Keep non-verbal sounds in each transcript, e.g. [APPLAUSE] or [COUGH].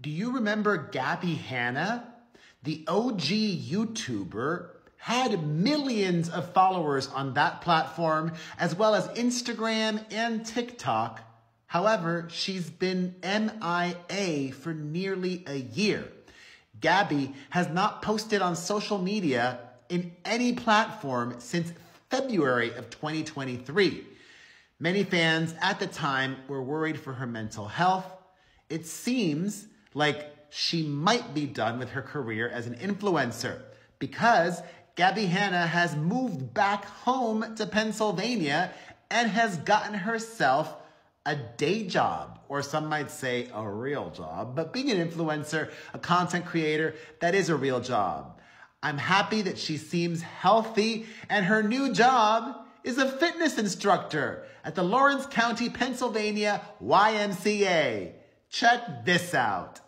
Do you remember Gabbie Hanna? The OG YouTuber had millions of followers on that platform, as well as Instagram and TikTok. However, she's been MIA for nearly a year. Gabbie has not posted on social media in any platform since February of 2023. Many fans at the time were worried for her mental health. It seems like she might be done with her career as an influencer because Gabbie Hanna has moved back home to Pennsylvania and has gotten herself a day job, or some might say a real job. But being an influencer, a content creator, that is a real job. I'm happy that she seems healthy and her new job is a fitness instructor at the Lawrence County, Pennsylvania YMCA. Check this out.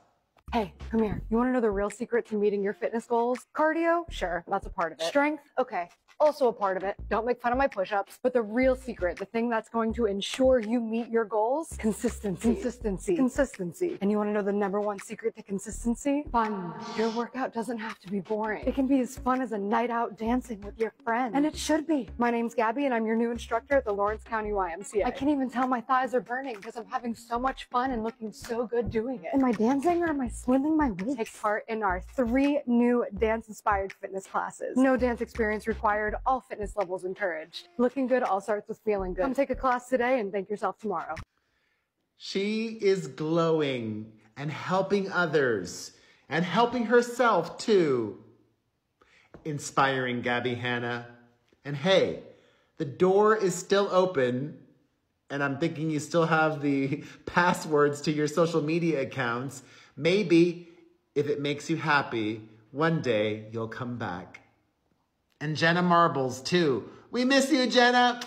Hey, come here. You want to know the real secret to meeting your fitness goals? Cardio? Sure, that's a part of it. Strength? Okay, also a part of it. Don't make fun of my push-ups. But the real secret, the thing that's going to ensure you meet your goals? Consistency. Consistency. Consistency. And you want to know the number one secret to consistency? Fun. Your workout doesn't have to be boring. It can be as fun as a night out dancing with your friends. And it should be. My name's Gabbie and I'm your new instructor at the Lawrence County YMCA. I can't even tell my thighs are burning because I'm having so much fun and looking so good doing it. Am I dancing or am I swimming my waist? Take part in our three new dance-inspired fitness classes. No dance experience all fitness levels encouraged. Looking good all starts with feeling good. Come take a class today and thank yourself tomorrow. She is glowing and helping others and helping herself too. Inspiring Gabbie Hanna. And hey, the door is still open and I'm thinking you still have the [LAUGHS] passwords to your social media accounts. Maybe if it makes you happy, one day you'll come back. And Jenna Marbles too. We miss you, Jenna.